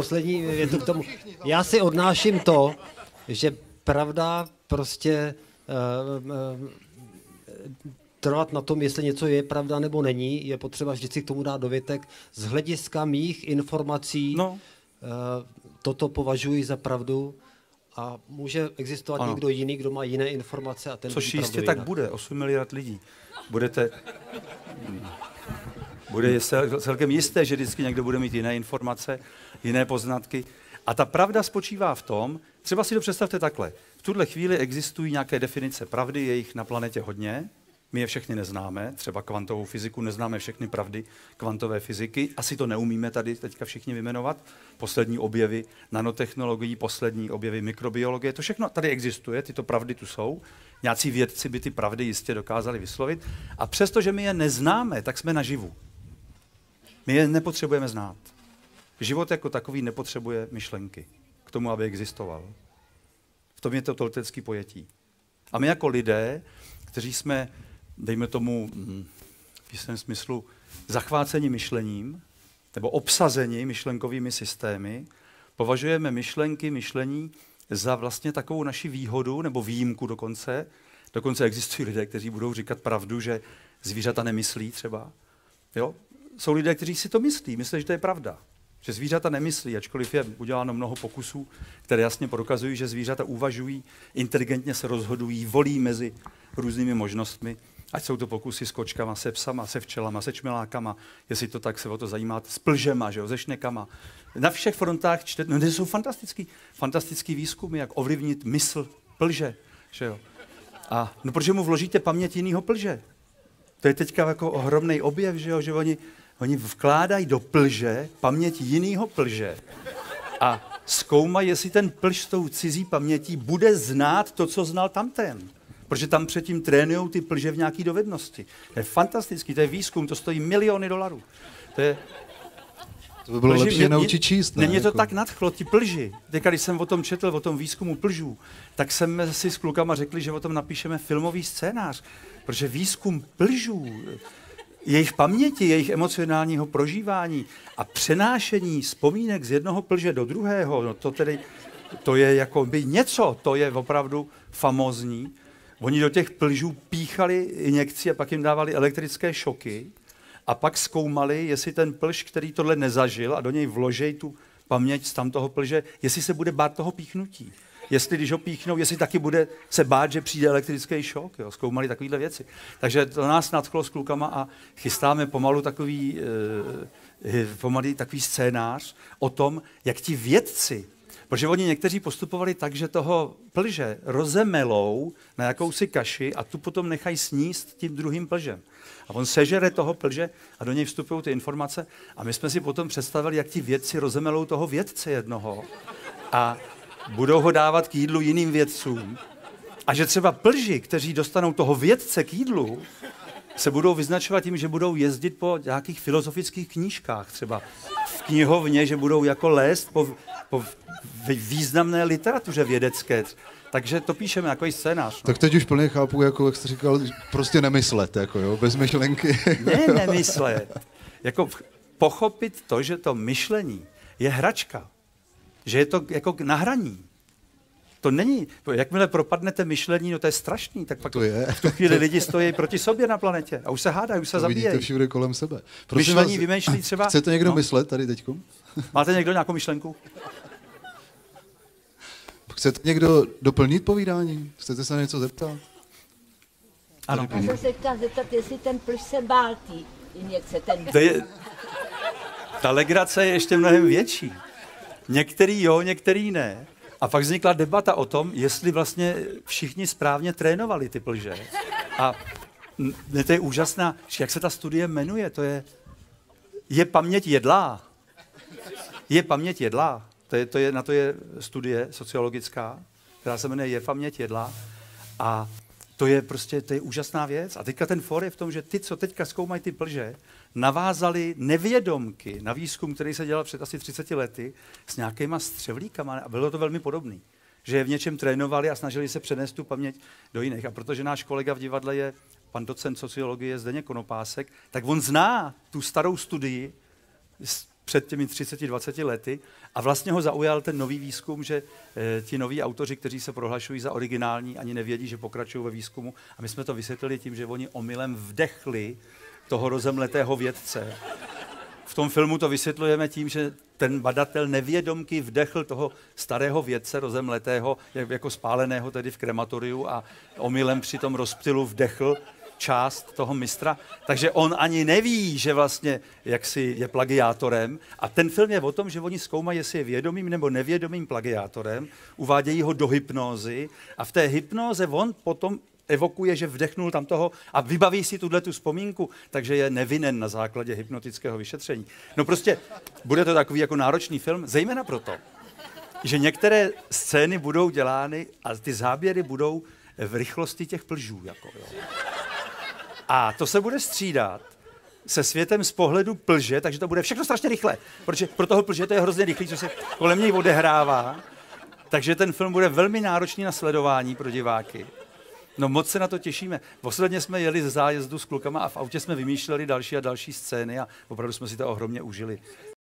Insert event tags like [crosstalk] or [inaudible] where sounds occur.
poslední větu k tomu. Já si odnáším to, že pravda prostě uh, uh, trvat na tom, jestli něco je pravda nebo není, je potřeba vždycky k tomu dát dovětek. Z hlediska mých informací no. uh, toto považuji za pravdu a může existovat ano. někdo jiný, kdo má jiné informace a ten Což jistě tak bude, 8 miliard lidí. Budete... Bude celkem jisté, že vždycky někdo bude mít jiné informace, jiné poznatky. A ta pravda spočívá v tom, třeba si to představte takhle. V tuhle chvíli existují nějaké definice pravdy, je jich na planetě hodně, my je všechny neznáme, třeba kvantovou fyziku, neznáme všechny pravdy kvantové fyziky, asi to neumíme tady teďka všichni vymenovat. Poslední objevy nanotechnologií, poslední objevy mikrobiologie, to všechno tady existuje, tyto pravdy tu jsou. Nějací vědci by ty pravdy jistě dokázali vyslovit. A přestože my je neznáme, tak jsme naživu. My je nepotřebujeme znát. Život jako takový nepotřebuje myšlenky k tomu, aby existoval. V tom je to toltecký pojetí. A my jako lidé, kteří jsme dejme tomu mm, v jistém smyslu, zachvácení myšlením nebo obsazení myšlenkovými systémy, považujeme myšlenky, myšlení za vlastně takovou naši výhodu nebo výjimku dokonce. Dokonce existují lidé, kteří budou říkat pravdu, že zvířata nemyslí třeba. Jo? Jsou lidé, kteří si to myslí, myslí, že to je pravda. Že zvířata nemyslí, ačkoliv je uděláno mnoho pokusů, které jasně prokazují, že zvířata uvažují, inteligentně se rozhodují, volí mezi různými možnostmi. Ať jsou to pokusy s kočkama, se psama, se včelama, se čmelákama, jestli to tak se o to zajímáte, s plžema, že jo, se šnekama. Na všech frontách čtete, no jsou fantastický, fantastický výzkumy, jak ovlivnit mysl plže, že jo. A no protože mu vložíte paměť jiného plže. To je teďka jako ohromný objev, že jo, že oni, oni vkládají do plže paměť jiného plže a zkoumají, jestli ten plž s tou cizí pamětí bude znát to, co znal tamten protože tam předtím trénují ty plže v nějaké dovednosti. To je fantastický, to je výzkum, to stojí miliony dolarů. To je, to by bylo plži, lepší mě, naučit číst. Ne, mě to jako... tak nadchlo, ti plži. Teď, když jsem o tom četl, o tom výzkumu plžů, tak jsme si s klukama řekli, že o tom napíšeme filmový scénář, protože výzkum plžů, jejich paměti, jejich emocionálního prožívání a přenášení vzpomínek z jednoho plže do druhého, no to tedy, to je jako by něco, to je opravdu famozní. Oni do těch plžů píchali injekci a pak jim dávali elektrické šoky a pak zkoumali, jestli ten plž, který tohle nezažil a do něj vložej tu paměť z tamtoho plže, jestli se bude bát toho píchnutí. Jestli, když ho píchnou, jestli taky bude se bát, že přijde elektrický šok. Jo. Zkoumali takovéhle věci. Takže to nás nadchlo s klukama a chystáme pomalu takový, e, pomalý takový scénář o tom, jak ti vědci Protože oni někteří postupovali tak, že toho plže rozemelou na jakousi kaši a tu potom nechají sníst tím druhým plžem. A on sežere toho plže a do něj vstupují ty informace. A my jsme si potom představili, jak ti vědci rozemelou toho vědce jednoho a budou ho dávat k jídlu jiným vědcům. A že třeba plži, kteří dostanou toho vědce k jídlu, se budou vyznačovat tím, že budou jezdit po nějakých filozofických knížkách, třeba v knihovně, že budou jako lézt po, po významné literatuře vědecké. Takže to píšeme jako i scénář. No. Tak teď už plně chápu, jako jak jste říkal, prostě nemyslet, jako jo, bez myšlenky. [laughs] ne, nemyslet. Jako pochopit to, že to myšlení je hračka. Že je to jako nahraní. To není, jakmile propadnete myšlení, no to je strašný, tak pak to je. v tu chvíli [laughs] lidi stojí proti sobě na planetě a už se hádají, už se to zabíjejí. Vidíte všude kolem sebe. Prosím myšlení vás, vymýšlí [clears throat] třeba... Chcete někdo no. myslet tady teďko? Máte někdo nějakou myšlenku? Chcete někdo doplnit povídání? Chcete se na něco zeptat? Ano. Já jsem se chtěla zeptat, jestli ten plž se bál tý injekce. Ten... To je, ta legrace je ještě mnohem větší. Některý jo, některý ne. A pak vznikla debata o tom, jestli vlastně všichni správně trénovali ty plže. A to je úžasná, jak se ta studie jmenuje, to je, je paměť jedlá. Je paměť jedlá. To je, to je, na to je studie sociologická, která se jmenuje Je paměť jedla. A to je prostě to je úžasná věc. A teďka ten for je v tom, že ty, co teďka zkoumají ty plže, navázali nevědomky na výzkum, který se dělal před asi 30 lety s nějakýma střevlíkama a bylo to velmi podobný. Že je v něčem trénovali a snažili se přenést tu paměť do jiných. A protože náš kolega v divadle je pan docent sociologie Zdeněk Konopásek, tak on zná tu starou studii před těmi 30-20 lety a vlastně ho zaujal ten nový výzkum, že e, ti noví autoři, kteří se prohlašují za originální, ani nevědí, že pokračují ve výzkumu a my jsme to vysvětlili tím, že oni omylem vdechli toho rozemletého vědce. V tom filmu to vysvětlujeme tím, že ten badatel nevědomky vdechl toho starého vědce rozemletého, jako spáleného tedy v krematoriu a omylem při tom rozptylu vdechl část toho mistra, takže on ani neví, že vlastně jaksi je plagiátorem. A ten film je o tom, že oni zkoumají, jestli je vědomým nebo nevědomým plagiátorem, uvádějí ho do hypnózy a v té hypnóze on potom evokuje, že vdechnul tam toho a vybaví si tuhle tu vzpomínku, takže je nevinen na základě hypnotického vyšetření. No prostě bude to takový jako náročný film, zejména proto, že některé scény budou dělány a ty záběry budou v rychlosti těch plžů. Jako, jo. A to se bude střídat se světem z pohledu plže, takže to bude všechno strašně rychle. Protože pro toho plže to je hrozně rychlé, co se kolem něj odehrává. Takže ten film bude velmi náročný na sledování pro diváky. No moc se na to těšíme. Posledně jsme jeli ze zájezdu s klukama a v autě jsme vymýšleli další a další scény a opravdu jsme si to ohromně užili.